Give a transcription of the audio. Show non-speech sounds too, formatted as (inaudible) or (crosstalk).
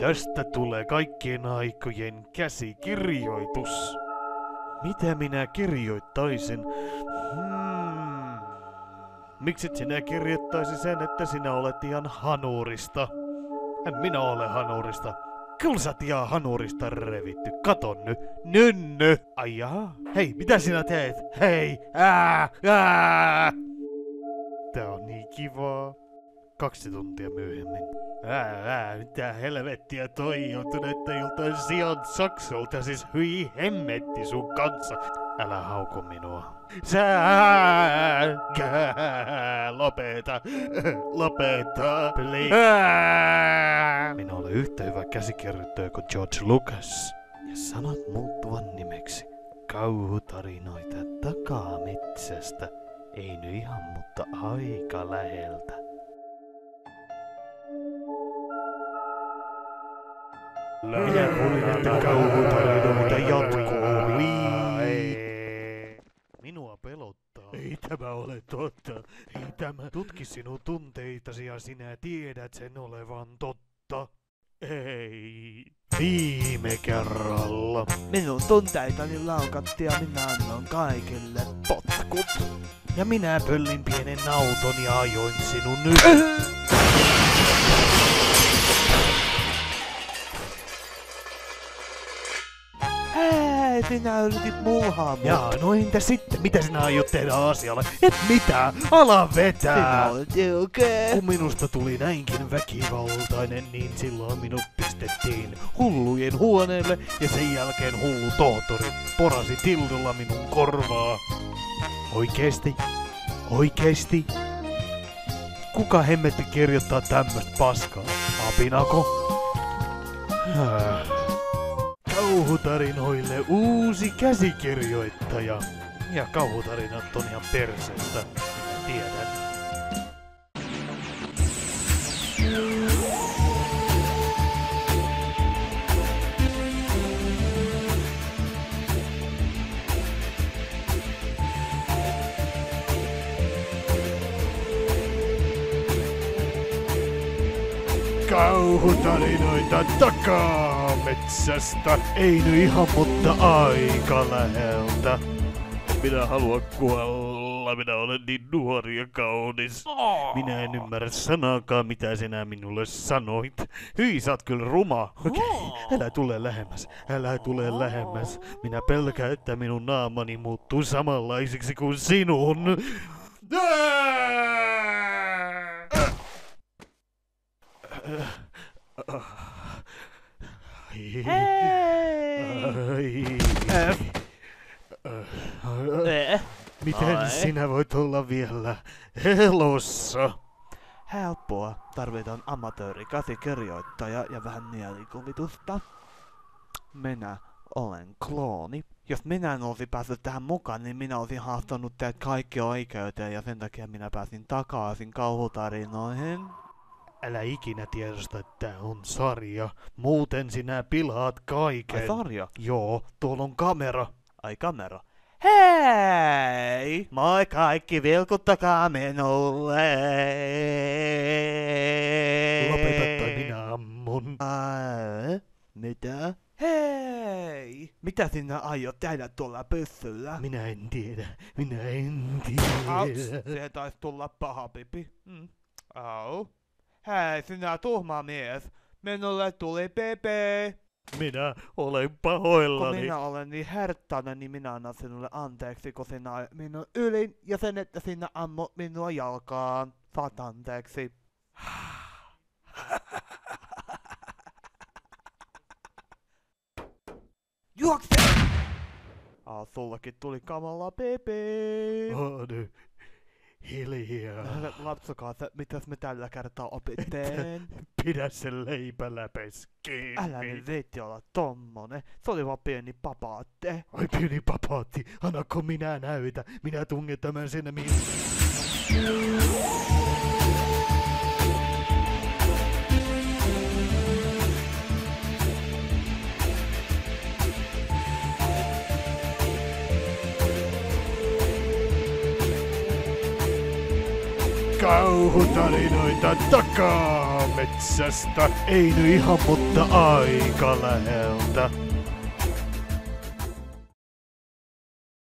Tästä tulee kaikkien aikojen käsikirjoitus. Mitä minä kirjoittaisin? Hmm. Mikset sinä kirjoittaisi sen, että sinä olet ihan hanurista? En minä ole hanurista. Kyllä sä ihan hanurista revitty. Katon nyt. Nynny. Ai jaa. Hei, mitä sinä teet? Hei. Ää, ää. Tää on niin kivaa. Kaksi tuntia myöhemmin. Ää, ää, mitä helvettiä toi on tunnetta joltain sian saksolta, siis hyi hemmetti sun kanssa. Älä hauku minua. Sä, Kää, lopeta, lopeta, please. Ää. Minä olen yhtä hyvä käsikirjoittaja kuin George Lucas. Ja sanat muuttuvan nimeksi. Kauhutarinoita takametsästä. Ei nyt ihan, mutta aika läheltä. Minä kuulin, että kauhutarinoita jatkuu. Minua pelottaa. Ei tämä ole totta. Ei tämä. Tutki sinun tunteitasi ja sinä tiedät sen olevan totta. Ei. Viime kerralla. Minun tunteitani laukattiin ja minä annoin kaikille potkut. Ja minä pöllin pienen auton ja ajoin sinun nyt. Sinä yritit muuhaa mut. Ja no entä sitten? Mitä sinä aiot tehdä asialle? Et mitä? Ala Sinä vetää! olet ilkeä. Kun minusta tuli näinkin väkivaltainen, niin silloin minut pistettiin hullujen huoneelle ja sen jälkeen hullu tohtori porasi tildolla minun korvaa. Oikeesti? Oikeesti? Kuka hemmetti kirjoittaa tämmöstä paskaa? Apinako? Häh. Kauhutarinoille uusi käsikirjoittaja. Ja kauhutarinat on ihan perseestä, minä tiedän. Kauhutarinoita takaa metsästä. Ei nyt ihan, mutta aika läheltä. Minä haluan kuolla. Minä olen niin nuori ja kaunis. Minä en ymmärrä sanaakaan, mitä sinä minulle sanoit. Hyi, sä oot kyllä ruma. Okei, okay. älä tule lähemmäs. Älä tule lähemmäs. Minä pelkään, että minun naamani muuttuu samanlaiseksi kuin sinun. Ai. Hei! Miten Ai. sinä voit olla vielä elossa? helppoa. Tarvitaan amatööri käsikirjoittaja ja vähän mielikuvitusta. Minä olen klooni. Jos minä en olisi päässyt tähän mukaan, niin minä olisin haastanut teidät kaikki oikeuteen ja sen takia minä pääsin takaisin kauhutarinoihin. Älä ikinä tiedosta, että tää on sarja. Muuten sinä pilaat kaiken. Ai sarja? Joo, tuolla on kamera. Ai kamera. Hei! Moi kaikki, vilkuttakaa minulle! Lopeta tai minä ammun. Ai, mitä? Hei! Mitä sinä aiot tehdä tuolla pyssyllä? Minä en tiedä. Minä en Auts, tiedä. siihen taisi tulla paha pipi. Mm. Au. Hei, sinä tuhma mies. Minulle tuli pipi. Minä olen Kun pahoillani. minä olen niin herttainen, niin minä annan sinulle anteeksi, kun sinä minun ylin ja sen, että sinä ammut minua jalkaan. Saat anteeksi. Juokse! Ah, sullekin tuli kamala pipi. Oh, nyt. Hiljaa. (laughs) Lapsukaa, se, mitäs me tällä kertaa opitteen? Pidä sen leipäläpes kiinni. Älä nyt viitti olla tommonen. Se oli vaan pieni papaatte. Ai pieni papaatti, annako minä näytä. Minä tungen tämän sinne mi- Kauhutarinoita takaa metsästä. Ei nyt ihan, mutta aika läheltä.